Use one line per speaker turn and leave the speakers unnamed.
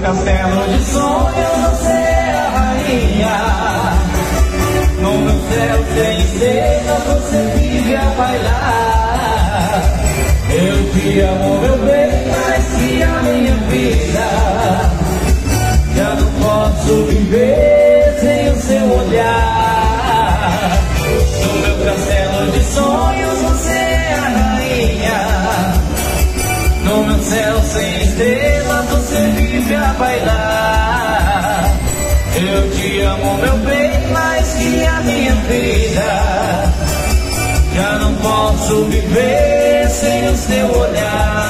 Castelo de sonhos, você é a rainha. No meu céu sem estrelas, você vive a bailar. Eu te amo, meu bem, mais que a minha vida. Já não posso viver No céu sem estrelas, você vive a bailar. Eu te amo, meu bem, mais que a minha vida. Já não posso viver sem o seu olhar.